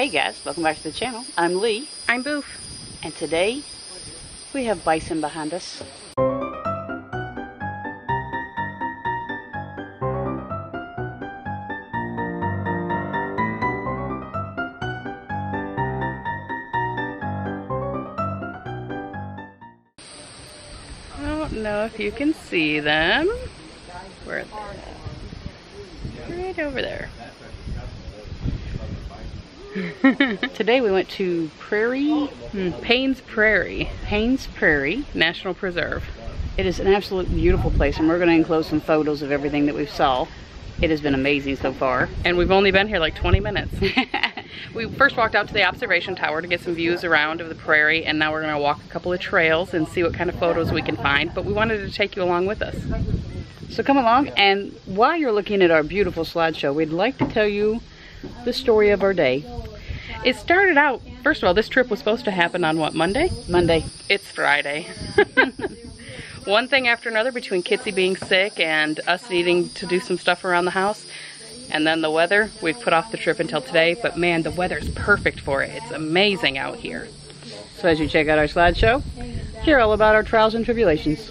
Hey guys, welcome back to the channel. I'm Lee, I'm Boof. and today we have bison behind us. I don't know if you can see them. Where are they? Right over there. Today we went to Prairie, Hmm, Paynes Prairie Haynes Prairie. National Preserve. It is an absolute beautiful place and we're going to enclose some photos of everything that we've saw. It has been amazing so far. And we've only been here like 20 minutes. we first walked out to the observation tower to get some views around of the prairie and now we're gonna walk a couple of trails and see what kind of photos we can find. But we wanted to take you along with us. So come along and while you're looking at our beautiful slideshow, we'd like to tell you the story of our day. It started out, first of all, this trip was supposed to happen on what, Monday? Monday. It's Friday. One thing after another between Kitsy being sick and us needing to do some stuff around the house. And then the weather, we've put off the trip until today, but man, the weather's perfect for it. It's amazing out here. So as you check out our slideshow, hear all about our trials and tribulations.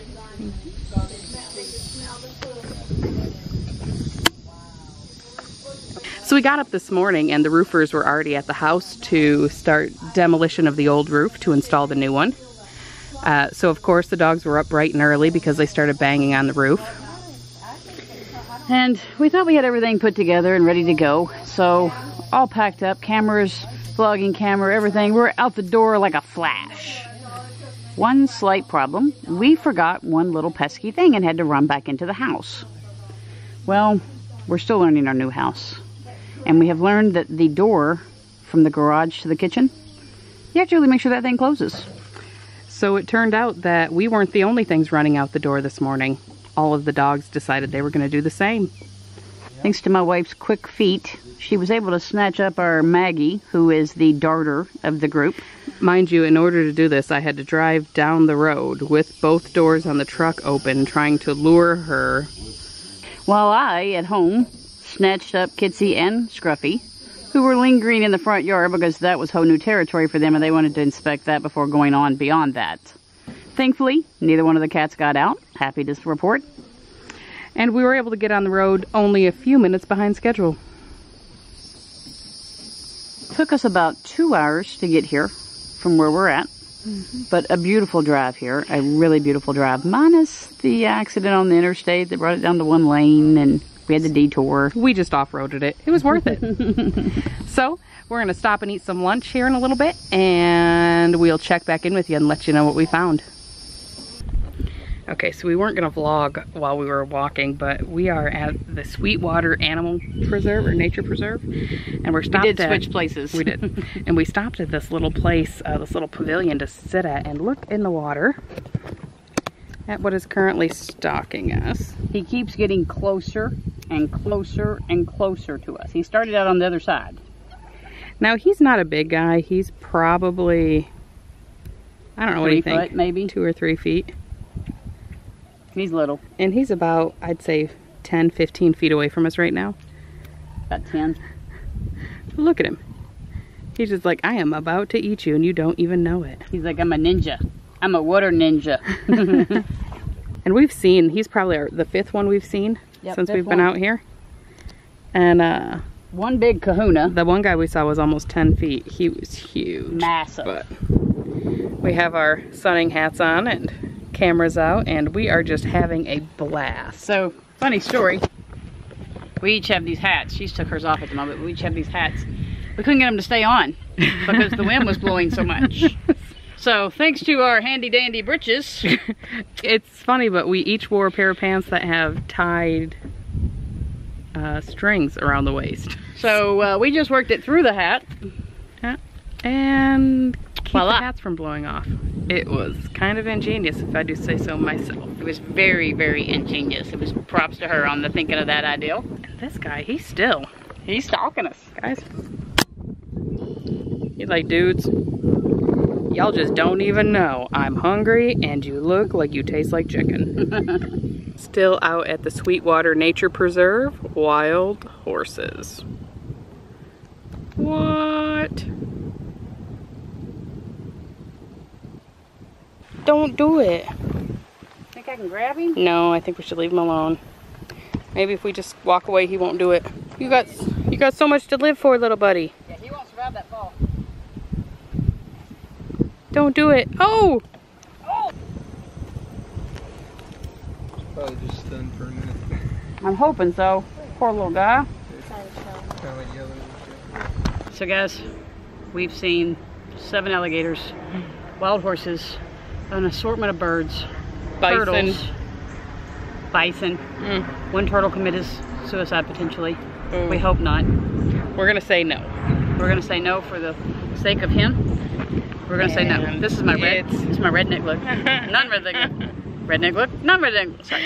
So we got up this morning and the roofers were already at the house to start demolition of the old roof to install the new one. Uh, so of course the dogs were up bright and early because they started banging on the roof. And we thought we had everything put together and ready to go. So all packed up, cameras, vlogging camera, everything. We're out the door like a flash. One slight problem. We forgot one little pesky thing and had to run back into the house. Well, we're still learning our new house. And we have learned that the door from the garage to the kitchen, you have to really make sure that thing closes. So it turned out that we weren't the only things running out the door this morning. All of the dogs decided they were going to do the same. Thanks to my wife's quick feet, she was able to snatch up our Maggie, who is the darter of the group. Mind you, in order to do this, I had to drive down the road with both doors on the truck open, trying to lure her. While I, at home, snatched up Kitsy and Scruffy, who were lingering in the front yard because that was whole new territory for them and they wanted to inspect that before going on beyond that. Thankfully, neither one of the cats got out. Happy to report. And we were able to get on the road only a few minutes behind schedule. Took us about two hours to get here from where we're at. Mm-hmm. But a beautiful drive here, a really beautiful drive, minus the accident on the interstate that brought it down to one lane and we had the detour. We just off-roaded it. It was worth it. so we're going to stop and eat some lunch here in a little bit and we'll check back in with you and let you know what we found. Okay, so we weren't going to vlog while we were walking, but we are at the Sweetwater Animal Preserve or Nature Preserve, and we're stopped We did at, switch places. We did, and we stopped at this little place, uh, this little pavilion to sit at and look in the water at what is currently stalking us. He keeps getting closer and closer and closer to us. He started out on the other side. Now he's not a big guy. He's probably, I don't know what do Three you think? maybe. two or three feet. He's little, And he's about, I'd say, 10, 15 feet away from us right now. about 10. Look at him. He's just like, I am about to eat you and you don't even know it. He's like, I'm a ninja. I'm a water ninja. And we've seen, he's probably our, the fifth one we've seen Yep, since we've been one. out here. And uh, One big kahuna, the one guy we saw was almost 10 feet. He was huge. massive. But we have our sunning hats on and cameras out and we are just having a blast. So, funny story. We each have these hats. She's took hers off at the moment. but We each have these hats. We couldn't get them to stay on because the wind was blowing so much. So, thanks to our handy dandy breeches, it's funny, but we each wore a pair of pants that have tied uh, strings around the waist. so uh, we just worked it through the hat. And keep Voila. the hats from blowing off. It was kind of ingenious, if I do say so myself. It was very, very ingenious. It was props to her on the thinking of that idea. And this guy, he's still, He's stalking us. guys. He's like, dudes, y'all just don't even know. I'm hungry and you look like you taste like chicken. Still out at the Sweetwater Nature Preserve, wild horses. What? Don't do it. Think I can grab him? No, I think we should leave him alone. Maybe if we just walk away, he won't do it. You got, you got so much to live for, little buddy. Yeah, he won't survive that fall. Don't do it. Oh! Probably just stunned for a minute. I'm hoping so. Poor little guy. kind of like yelling. So guys, we've seen seven alligators, wild horses, an assortment of birds, Bison. turtles, bison. Mm. One turtle committed suicide potentially. Ooh. We hope not. We're gonna say no. We're gonna say no for the sake of him. We're gonna say no. This is my red. it's- This is my redneck look. Non-redneck look. Redneck look. Non-redneck. look. Sorry.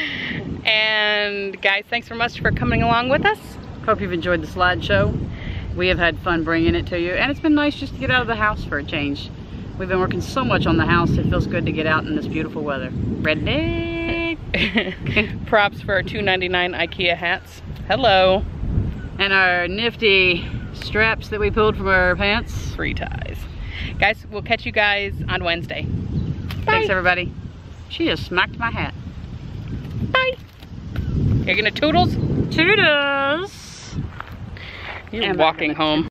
And guys, thanks so much for coming along with us. Hope you've enjoyed the slideshow. We have had fun bringing it to you, and it's been nice just to get out of the house for a change. We've been working so much on the house, it feels good to get out in this beautiful weather. Redneck! Props for our $2.99 IKEA hats. Hello. and our nifty straps that we pulled from our pants. Free ties. Guys, we'll catch you guys on Wednesday. Thanks, everybody. She just smacked my hat. Bye. You're gonna toodles? Toodles! You're And walking home.